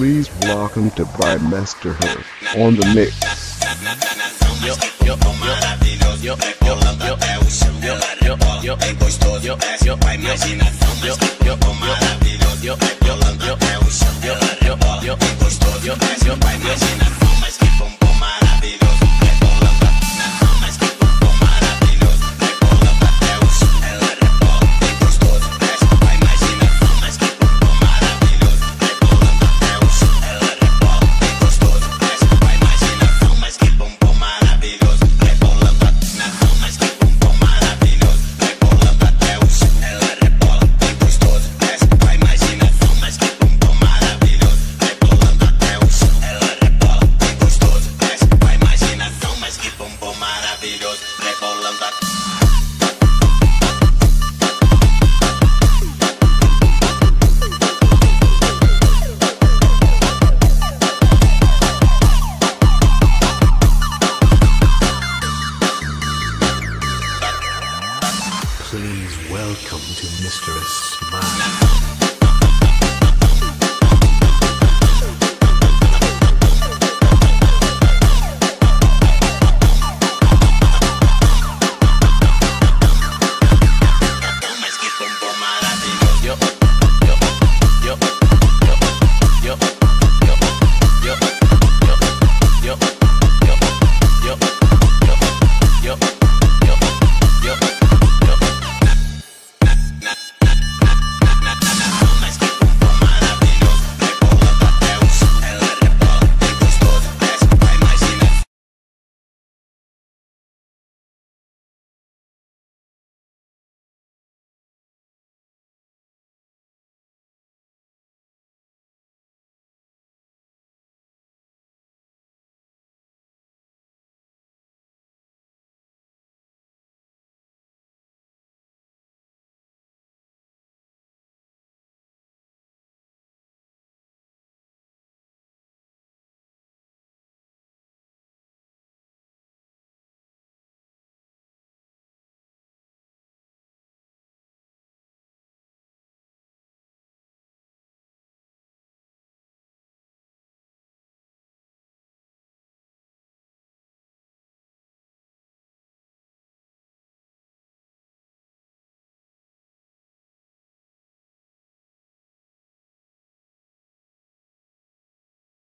welcome to by Master Her on the mix. Yo, yo, yo, yo, yo, é o chão, ela rebola, bem gostoso, desce pra imaginação, mas que corpo maravilhoso, rebolando até o chão, ela rebola, bem gostoso, desce pra imaginação. Welcome to Mistress Smile.